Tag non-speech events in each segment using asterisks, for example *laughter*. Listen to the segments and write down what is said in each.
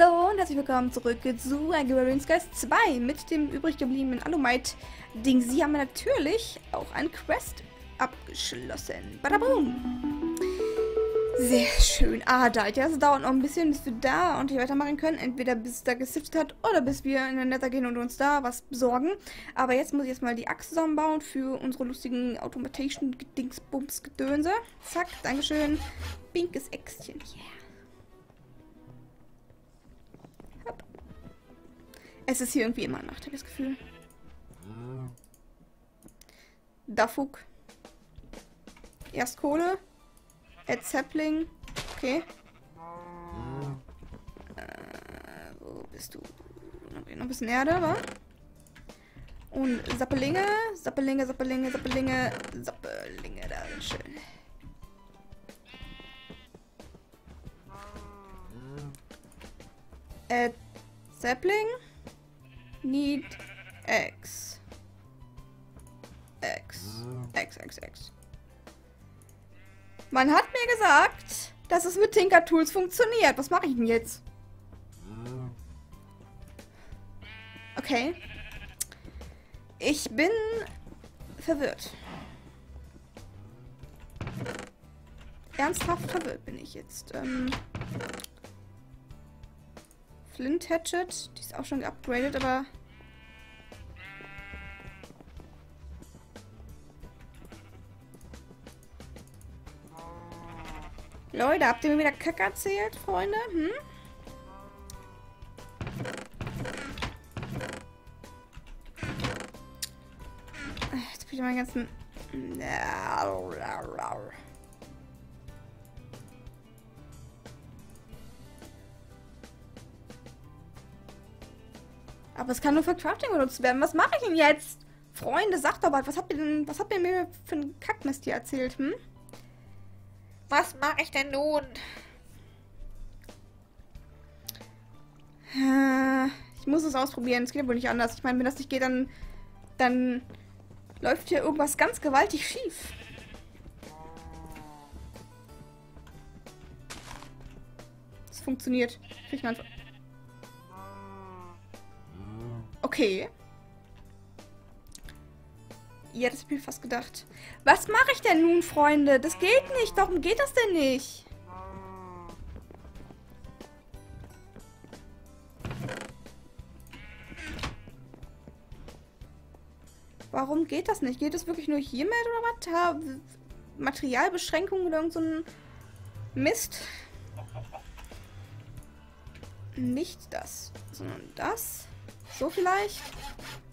Hallo und herzlich willkommen zurück zu Agrarian Skies 2 mit dem übrig gebliebenen Alumite-Ding. Sie haben natürlich auch eine Quest abgeschlossen. Badabum! Sehr schön. Ah, da. Ja, es dauert noch ein bisschen, bis wir da und hier weitermachen können. Entweder bis es da gesiftet hat oder bis wir in den Nether gehen und uns da was besorgen. Aber jetzt muss ich erstmal die Axt zusammenbauen für unsere lustigen Automation-Dingsbums-Gedönse. Zack, Dankeschön. Pinkes Äxtchen. Yeah. Es ist hier irgendwie immer Nacht, habe ich das Gefühl. Dafuk. Erst Kohle. Ed Zeppling. Okay. Äh, wo bist du? Noch ein bisschen Erde, wa? Und Sappelinge, Sappelinge, Sappelinge, Sappelinge, Sappelinge, da sind schön. Ed Sapling need X. X. X, X, X. Man hat mir gesagt, dass es mit Tinker Tools funktioniert. Was mache ich denn jetzt? Okay. Ich bin verwirrt. Ernsthaft verwirrt bin ich jetzt. Ähm Flint Hatchet. Die ist auch schon geupgradet, aber... Leute, habt ihr mir wieder Kacke erzählt, Freunde? Hm? Jetzt bin ich meinen ganzen... Aber es kann nur für Crafting benutzt werden. Was mache ich denn jetzt? Freunde, sagt doch mal, was habt ihr denn, was habt ihr mir für einen Kackmist hier erzählt, hm? Was mache ich denn nun? Äh, ich muss es ausprobieren. Es geht wohl nicht anders. Ich meine, wenn das nicht geht, dann, dann läuft hier irgendwas ganz gewaltig schief. Es funktioniert. Ich einfach. Okay. Ja, das hab ich mir fast gedacht. Was mache ich denn nun, Freunde? Das geht nicht. Warum geht das denn nicht? Warum geht das nicht? Geht es wirklich nur hiermit oder was? Materialbeschränkungen oder irgend so ein Mist? Nicht das, sondern das. So vielleicht?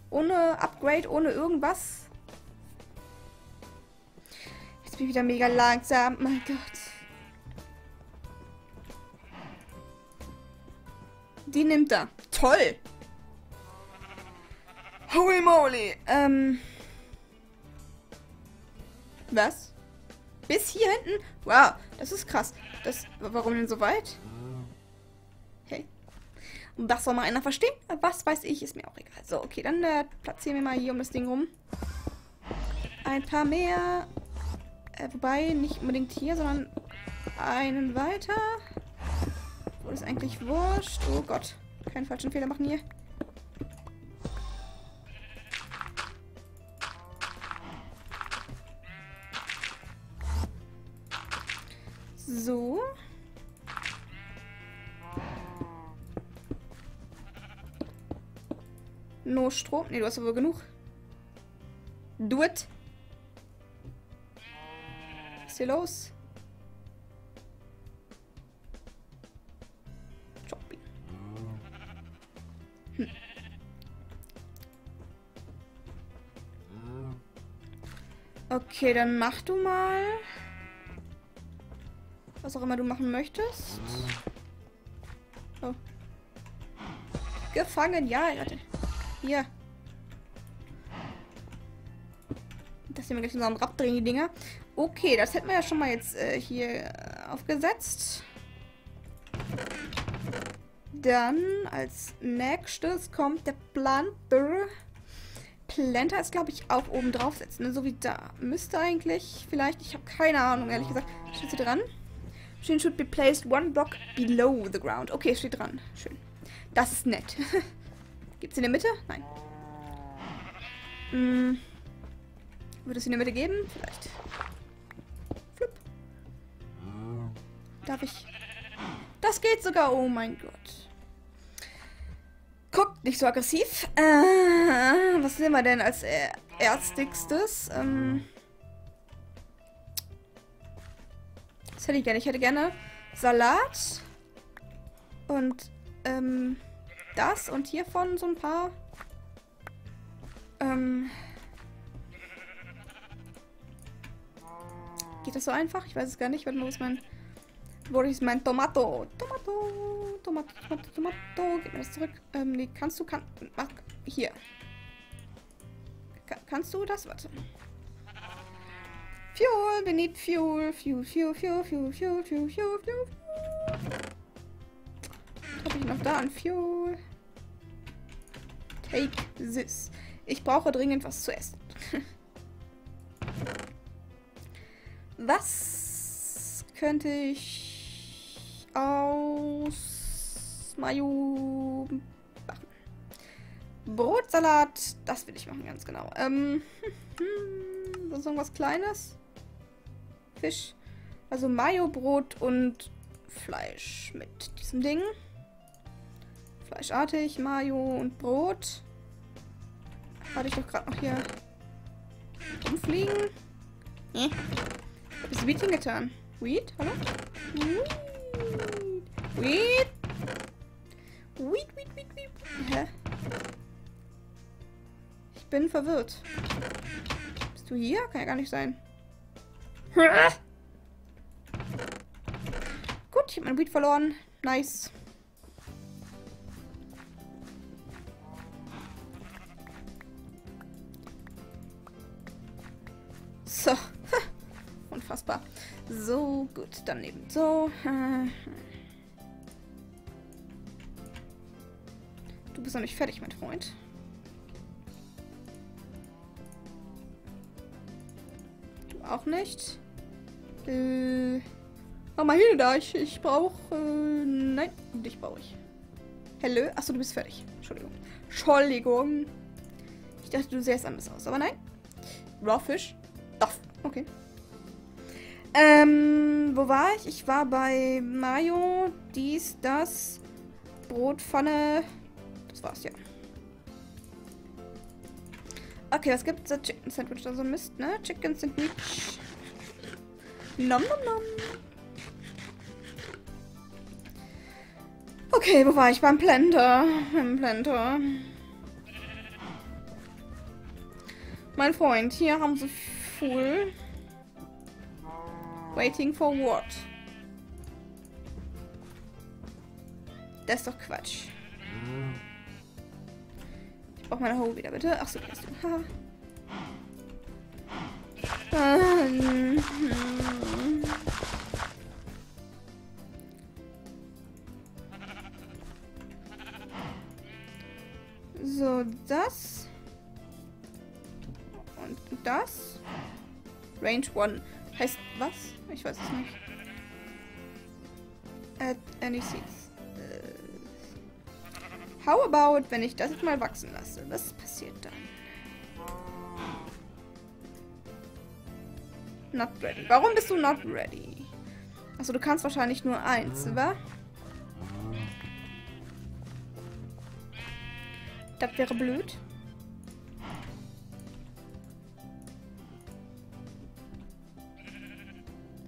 Ohne Upgrade, ohne irgendwas? Jetzt bin ich wieder mega langsam. Mein Gott. Die nimmt er. Toll. Holy moly. Ähm. Was? Bis hier hinten? Wow, das ist krass. Das, warum denn so weit? Okay. Und das soll mal einer verstehen? Was weiß ich, ist mir auch egal. So, okay, dann äh, platzieren wir mal hier um das Ding rum. Ein paar mehr. Äh, wobei, nicht unbedingt hier, sondern einen weiter. Wo ist eigentlich wurscht? Oh Gott. Keinen falschen Fehler machen hier. So. No Strom. Ne, du hast aber genug. Do it. Ist hier los? Shopping. Hm. Okay, dann mach du mal. Was auch immer du machen möchtest. Oh. Gefangen, ja, warte. Hier. Dass wir gleich zusammen abdrehen, die Dinger. Okay, das hätten wir ja schon mal jetzt äh, hier äh, aufgesetzt. Dann als nächstes kommt der Planter. Planter ist, glaube ich, auch oben drauf setzen, ne? so wie da. Müsste eigentlich, vielleicht, ich habe keine Ahnung, ehrlich gesagt. Steht sie dran? Machine should be placed one block below the ground. Okay, steht dran. Schön. Das ist nett. *laughs* Gibt's in der Mitte? Nein. Hm. Würde es in der Mitte geben? Vielleicht. Flup. Darf ich... Das geht sogar. Oh mein Gott. Guckt nicht so aggressiv. Äh, was nehmen wir denn als er erstigstes? Ähm, das hätte ich gerne. Ich hätte gerne Salat. Und ähm, das und hiervon so ein paar. Ähm, Geht das so einfach? Ich weiß es gar nicht. Warte mal, wo ist mein... Wo ist mein Tomato? Tomato, Tomato, Tomato, Tomato. Gib mir das zurück. Ähm, nee, kannst du... Kann, mach, hier. Ka kannst du das? Warte. Fuel, we need fuel. Fuel, fuel, fuel, fuel, fuel, fuel, fuel, fuel. Habe ich noch da an Fuel? Take this. Ich brauche dringend was zu essen. *laughs* was könnte ich aus Mayo machen. Brotsalat, das will ich machen, ganz genau. Ähm, *laughs* sonst irgendwas Kleines? Fisch. Also Mayo-Brot und Fleisch mit diesem Ding. Fleischartig, Mayo und Brot. Hatte ich doch gerade noch hier rumfliegen. Hm. Hab ich Weed hingetan? Weed? Hallo? Weed? Weed. Weed, weed, weed, weed. Hä? Ich bin verwirrt. Bist du hier? Kann ja gar nicht sein. Gut, ich habe mein Weed verloren. Nice. So. Unfassbar. So, gut. Dann eben so. *laughs* Du bist noch nicht fertig, mein Freund. Du auch nicht. Äh. Mach mal Hilda, ich, ich brauche. Äh, nein, dich brauche ich. Hello? Achso, du bist fertig. Entschuldigung. Entschuldigung. Ich dachte, du sähst anders aus, aber nein. Raw Fish. Doch, okay. Ähm, wo war ich? Ich war bei Mayo, dies, das, Brotpfanne. Das war's, ja. Okay, was gibt's? Das Chicken Sandwich, also Mist, ne? Chicken Sandwich. Nom nom nom. Okay, wo war ich? Beim Blender. Beim Blender. Mein Freund, hier haben sie Full. Waiting for what? Das ist doch Quatsch. Ich brauche meine Hoe wieder, bitte. Achso, hast du. *laughs* So, das. Und das. Range 1. Heißt was? Ich weiß es nicht. Add any seeds. Uh, how about, wenn ich das jetzt mal wachsen lasse? Was passiert dann? Not ready. Warum bist du not ready? Achso, du kannst wahrscheinlich nur eins, wa? Das wäre blöd.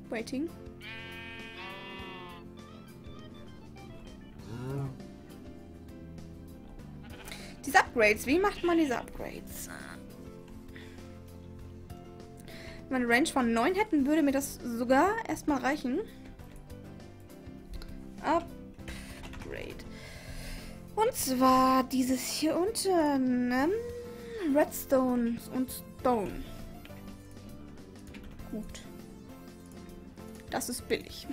Waiting. Diese Upgrades, wie macht man diese Upgrades? Wenn wir eine Range von 9 hätten, würde mir das sogar erstmal reichen. Upgrade. Und zwar dieses hier unten. Ähm, Redstone und Stone. Gut. Das ist billig.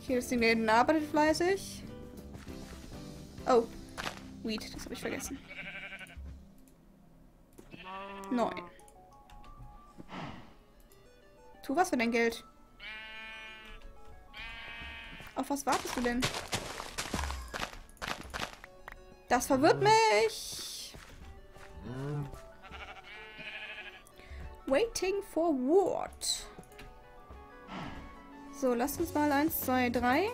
Hier sind wir in arbeitet fleißig. Oh. Weed, das habe ich vergessen. Neun. Tu was für dein Geld. Auf was wartest du denn? Das verwirrt mich. Waiting for what? So, lass uns mal 1, 2, 3.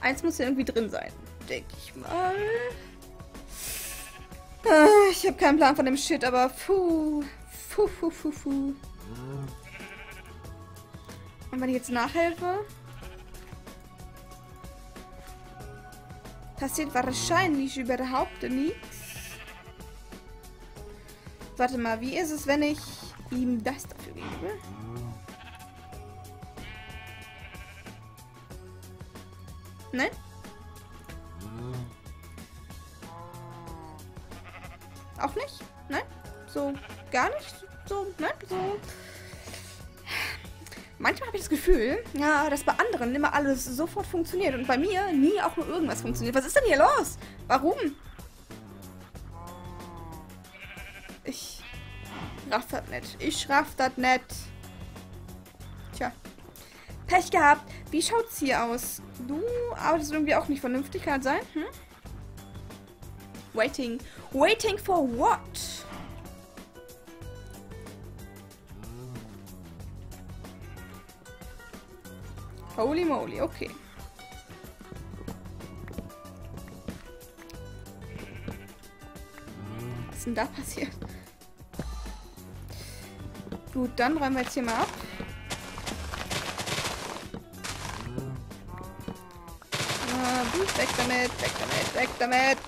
Eins muss ja irgendwie drin sein, denke ich mal. Ah, ich habe keinen Plan von dem Shit, aber puh. Puh, puh, puh, puh. Und wenn ich jetzt nachhelfe, passiert wahrscheinlich überhaupt nichts. Warte mal, wie ist es, wenn ich ihm das dafür gebe? Nein? Auch nicht? Nein? So gar nicht? Gefühl, ja, dass bei anderen immer alles sofort funktioniert und bei mir nie auch nur irgendwas funktioniert. Was ist denn hier los? Warum? Ich raff das nicht. Ich raff das nicht. Tja. Pech gehabt. Wie schaut's hier aus? Du arbeitest irgendwie auch nicht vernünftig, kann sein? Hm? Waiting. Waiting for what? Holy moly, okay. Was ist denn da passiert? Gut, dann räumen wir jetzt hier mal ab. Ah, weg damit, weg damit, weg damit.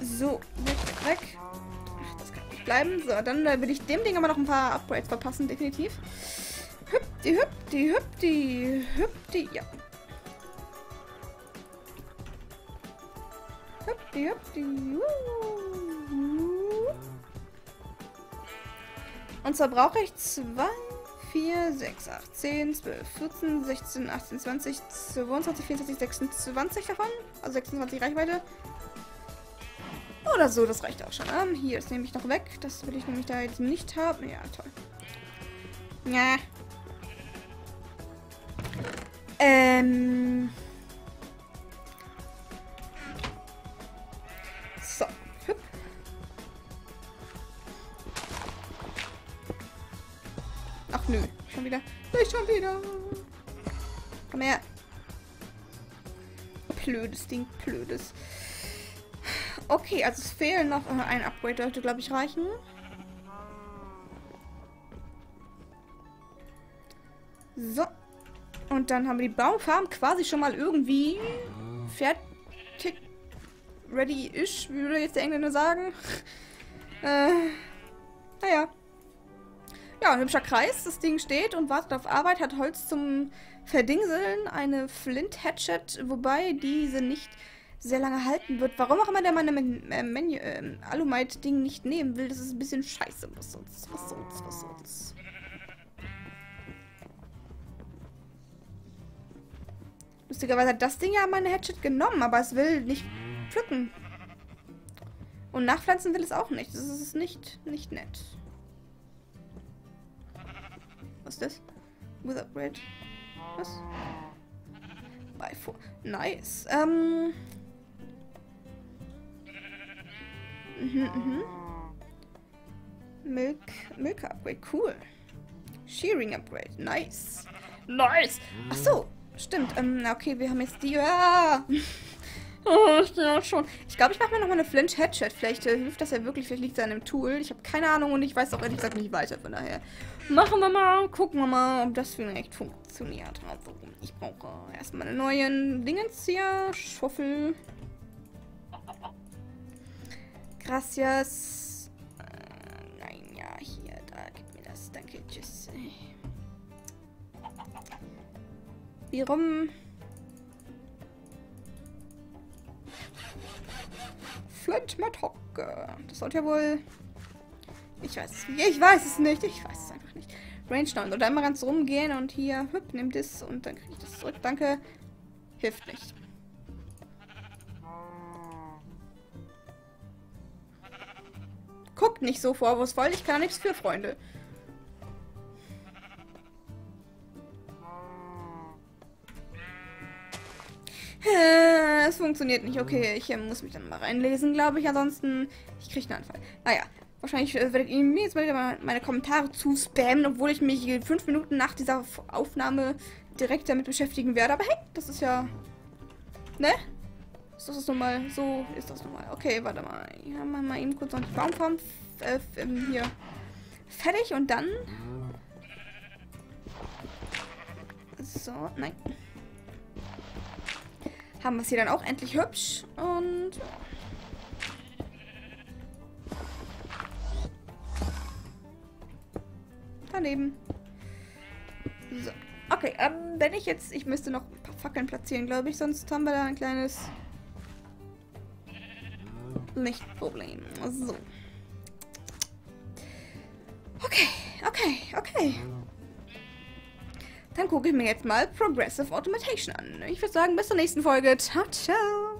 So, weg, weg, weg. Ach, das kann nicht bleiben. So, dann äh, will ich dem Ding aber noch ein paar Upgrades verpassen, definitiv. Hüpti, hüpti, hüpti, hüpti, ja. Hüpti, hüpti, Und zwar brauche ich 2, 4, 6, 8, 10, 12, 14, 16, 18, 20, 22, 24, 26 davon. Also 26 Reichweite. Oder so, das reicht auch schon. Ähm, hier, das nehme ich noch weg. Das will ich nämlich da jetzt nicht haben. Ja, toll. Ja. Ähm. So, hüpp. Ach nö, schon wieder. Nicht schon wieder. Komm her. Blödes Ding, blödes. Okay, also es fehlen noch äh, ein Upgrade, sollte glaube ich reichen. Dann haben wir die Baumfarm quasi schon mal irgendwie fertig, ready-ish, würde jetzt der Engländer sagen. *laughs* äh, naja. Ja, ein hübscher Kreis. Das Ding steht und wartet auf Arbeit, hat Holz zum Verdingseln, eine Flint-Hatchet, wobei diese nicht sehr lange halten wird. Warum auch immer der meine äh, äh, Alumite-Ding nicht nehmen will, das ist ein bisschen scheiße. Was sonst, was sonst, was sonst. Lustigerweise hat das Ding ja meine Hatchet genommen, aber es will nicht pflücken. Und nachpflanzen will es auch nicht. Das ist nicht, nicht nett. Was ist das? With upgrade. Was? By four. Nice. Ähm. Mhm, mhm. Milk, Milk Upgrade, cool. Shearing Upgrade, nice. Nice! Ach so, Stimmt, ähm, okay, wir haben jetzt die. Ja. *laughs* Oh, ich ja schon. Ich glaube, ich mache mir nochmal eine Flinch Headshot. Vielleicht äh, hilft das ja wirklich. Vielleicht liegt es an dem Tool. Ich habe keine Ahnung und ich weiß auch ehrlich gesagt nicht weiter. Von daher machen wir mal. Gucken wir mal, ob das vielleicht funktioniert. Also, ich brauche erstmal eine neue Dingens hier. Schuffel. Gracias. Wie rum? Flint mit Hocke. Das sollte ja wohl... Ich weiß es nicht. Ich weiß es nicht. Ich weiß es einfach nicht. Range down. Oder immer ganz rumgehen und hier, hüpp, nimm das und dann kriege ich das zurück. Danke. Hilft nicht. Guckt nicht so vorwurfsvoll. Ich kann nichts für, Freunde. Es funktioniert nicht. Okay, ich äh, muss mich dann mal reinlesen, glaube ich. Ansonsten, ich kriege einen Anfall. Naja, wahrscheinlich äh, werdet ihr mir jetzt mal wieder meine Kommentare zu spammen, obwohl ich mich fünf Minuten nach dieser Aufnahme direkt damit beschäftigen werde. Aber hey, das ist ja... Ne? Ist das nun mal... So ist das nun mal. Okay, warte mal. Ja, mal, mal eben kurz noch die Baumform äh, ähm, hier fertig und dann... So, nein haben wir es hier dann auch endlich hübsch. Und. Daneben. So. Okay, ähm, wenn ich jetzt. Ich müsste noch ein paar Fackeln platzieren, glaube ich. Sonst haben wir da ein kleines. Lichtproblem. So. Okay, okay, okay. Dann gucke ich mir jetzt mal Progressive Automation an. Ich würde sagen, bis zur nächsten Folge. Ciao, ciao.